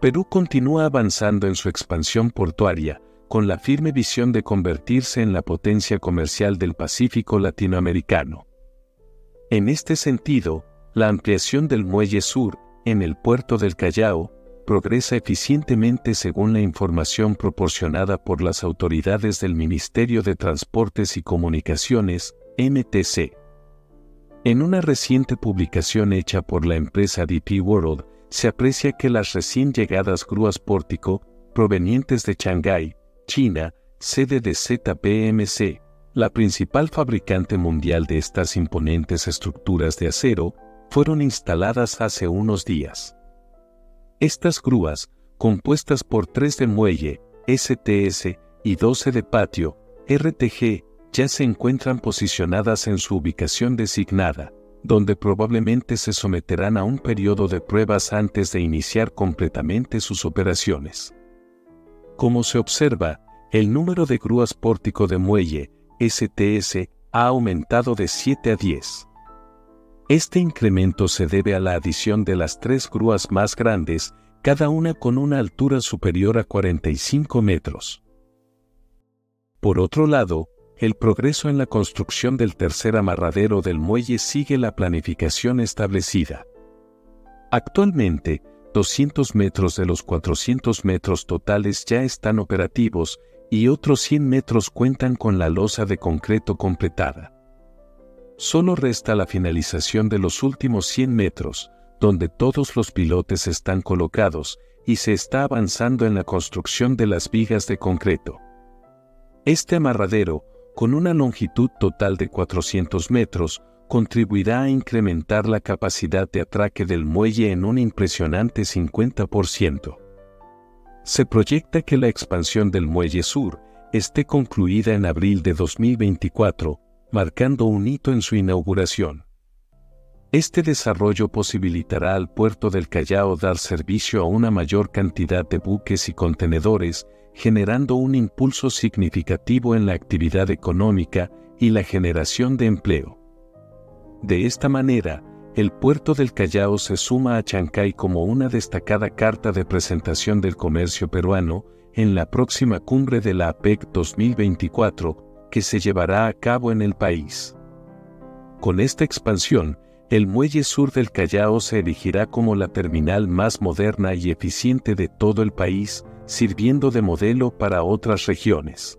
Perú continúa avanzando en su expansión portuaria, con la firme visión de convertirse en la potencia comercial del Pacífico latinoamericano. En este sentido, la ampliación del muelle sur, en el puerto del Callao, progresa eficientemente según la información proporcionada por las autoridades del Ministerio de Transportes y Comunicaciones, MTC. En una reciente publicación hecha por la empresa DP World, se aprecia que las recién llegadas grúas pórtico, provenientes de Shanghái, China, sede de ZPMC, la principal fabricante mundial de estas imponentes estructuras de acero, fueron instaladas hace unos días. Estas grúas, compuestas por 3 de muelle, STS, y 12 de patio, RTG, ya se encuentran posicionadas en su ubicación designada, donde probablemente se someterán a un periodo de pruebas antes de iniciar completamente sus operaciones. Como se observa, el número de grúas pórtico de muelle, STS, ha aumentado de 7 a 10. Este incremento se debe a la adición de las tres grúas más grandes, cada una con una altura superior a 45 metros. Por otro lado, el progreso en la construcción del tercer amarradero del muelle sigue la planificación establecida. Actualmente, 200 metros de los 400 metros totales ya están operativos y otros 100 metros cuentan con la losa de concreto completada. Solo resta la finalización de los últimos 100 metros, donde todos los pilotes están colocados y se está avanzando en la construcción de las vigas de concreto. Este amarradero, con una longitud total de 400 metros, contribuirá a incrementar la capacidad de atraque del muelle en un impresionante 50%. Se proyecta que la expansión del muelle sur esté concluida en abril de 2024, marcando un hito en su inauguración. Este desarrollo posibilitará al puerto del Callao dar servicio a una mayor cantidad de buques y contenedores, generando un impulso significativo en la actividad económica y la generación de empleo. De esta manera, el puerto del Callao se suma a Chancay como una destacada carta de presentación del comercio peruano en la próxima cumbre de la APEC 2024 que se llevará a cabo en el país. Con esta expansión, el muelle sur del Callao se erigirá como la terminal más moderna y eficiente de todo el país, sirviendo de modelo para otras regiones.